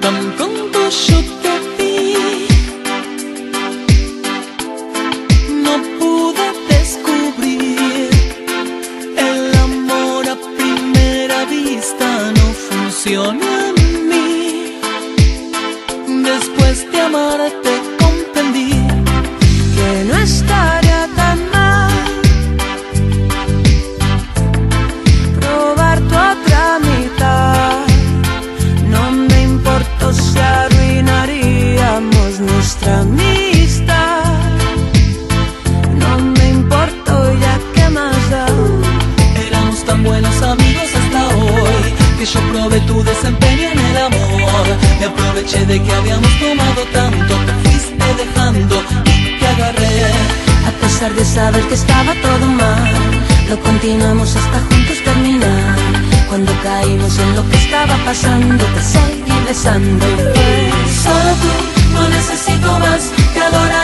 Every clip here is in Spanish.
Tan con tu chute, no pude descubrir el amor a primera vista, no funciona en mí. Después te amaré. de tu desempeño en el amor. Me aproveché de que habíamos tomado tanto Te fuiste dejando y te agarré. A pesar de saber que estaba todo mal Lo continuamos hasta juntos terminar. Cuando caímos en lo que estaba pasando Te seguí besando Solo tú, no necesito más que adorar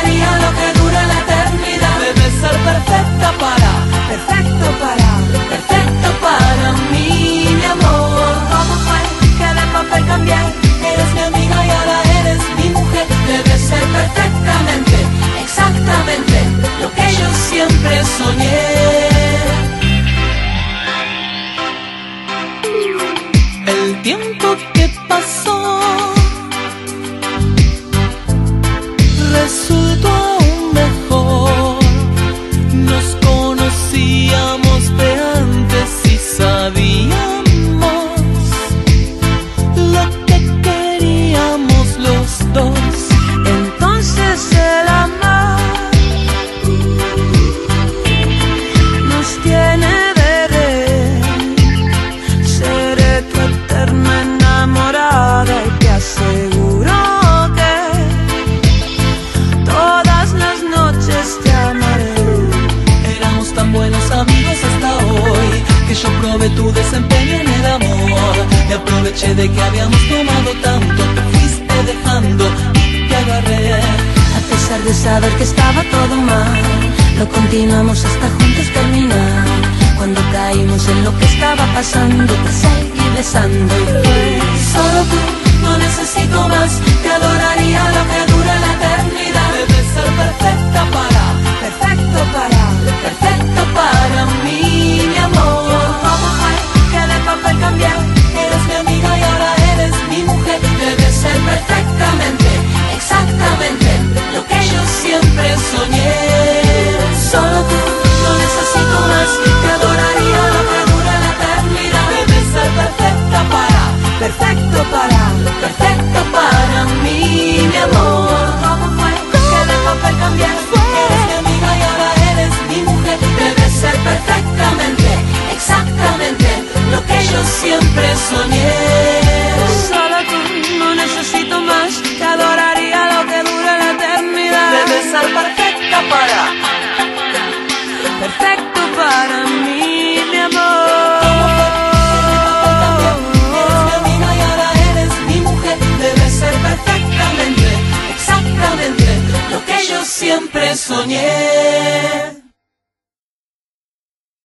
perfectamente, exactamente lo que yo siempre soñé. El tiempo que pasó yo probé tu desempeño en el amor. Me aproveché de que habíamos tomado tanto Te fuiste dejando y te agarré. A pesar de saber que estaba todo mal Lo continuamos hasta juntos terminar. Cuando caímos en lo que estaba pasando Te seguí besando y fue perfecto para mí, mi amor. ¿Cómo fue que de papel cambiaste? Eres mi amiga y ahora eres mi mujer. Debes ser perfectamente, exactamente lo que yo siempre soñé. siempre soñé.